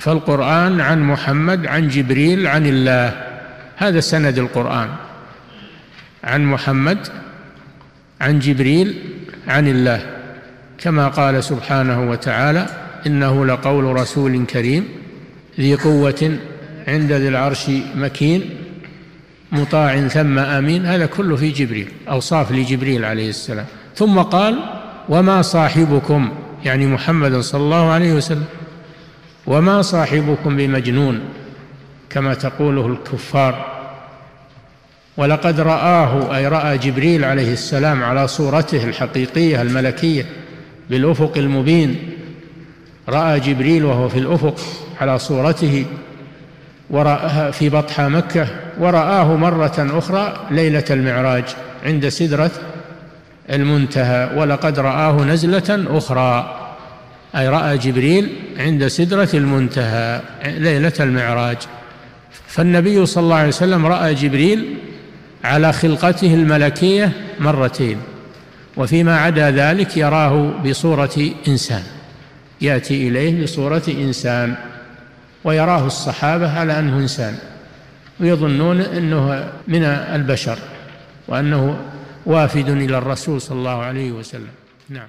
فالقرآن عن محمد عن جبريل عن الله. هذا سند القرآن. عن محمد عن جبريل عن الله. كما قال سبحانه وتعالى إنه لقول رسول كريم ذي قوة عند ذي العرش مكين مطاع ثم آمين. هذا كله في جبريل أوصاف لجبريل عليه السلام. ثم قال وما صاحبكم يعني محمد صلى الله عليه وسلم وما صاحبكم بمجنون كما تقوله الكفار. ولقد رآه أي رأى جبريل عليه السلام على صورته الحقيقية الملكية بالأفق المبين. رأى جبريل وهو في الأفق على صورته ورآها في بطحى مكة ورآه مرة أخرى ليلة المعراج عند سدرة المنتهى. ولقد رآه نزلة أخرى. أي رأى جبريل عند سدرة المنتهى ليلة المعراج. فالنبي صلى الله عليه وسلم رأى جبريل على خلقته الملكية مرتين وفيما عدا ذلك يراه بصورة إنسان يأتي إليه بصورة إنسان ويراه الصحابة على أنه إنسان ويظنون أنه من البشر وأنه وافد إلى الرسول صلى الله عليه وسلم. نعم.